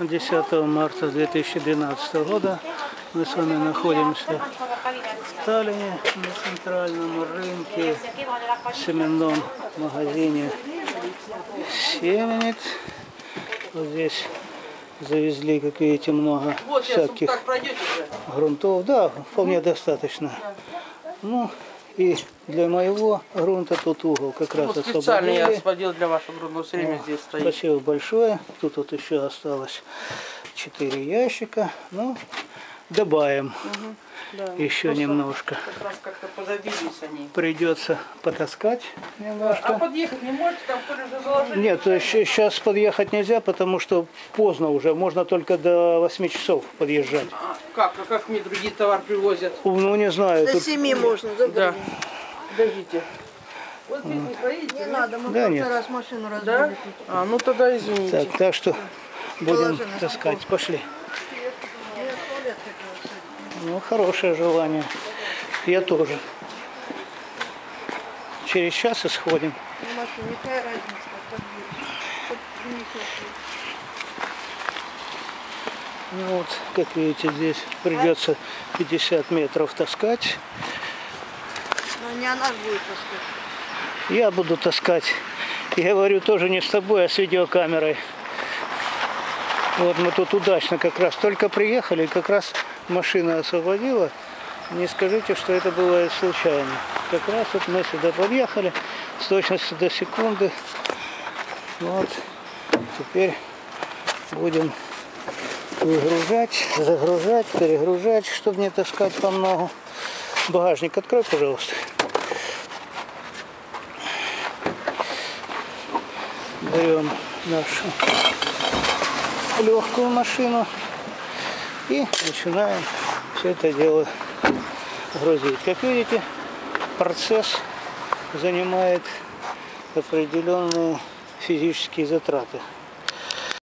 10 марта 2012 года. Мы с вами находимся в Таллине на центральном рынке, в семенном магазине Семенец. Вот здесь завезли, как видите, много всяких грунтов. Да, вполне достаточно. Ну, и для моего грунта тут угол как раз Вот специально я освободили. освободил для вашего грудного все время здесь стоит. Спасибо большое. Тут вот еще осталось 4 ящика. Ну, добавим Да, еще немножко. Как раз как-то позабились они. Придется потаскать А немножко. подъехать не можете, там уже заложили? Нет, сейчас подъехать нельзя, потому что поздно уже. Можно только до 8 часов подъезжать. А, как? А как мне другие товар привозят? Ну, не знаю. До Тут... семи можно, Да. забрать. Подождите. Вот здесь не поедете? Не да? надо, мы Да нет. раз машину Да? разбили. А, ну тогда извините. Так, так что будем Положи на таскать. Пошли. Я в туалет хотела сходить. Ну, хорошее желание. Я тоже. Через час и сходим. Ну. Ну вот, как видите, здесь придется 50 метров таскать. Но не она будет таскать. Я буду таскать. И говорю тоже не с тобой, а с видеокамерой. Вот мы тут удачно как раз только приехали, как раз машина освободила. Не скажите, что это было случайно. Как раз вот мы сюда подъехали с точностью до секунды. Вот. Теперь будем выгружать, загружать, перегружать, чтобы не таскать по многу. Багажник открой, пожалуйста. Берем нашу легкую машину и начинаем все это дело грузить. Как видите, процесс занимает определенные физические затраты.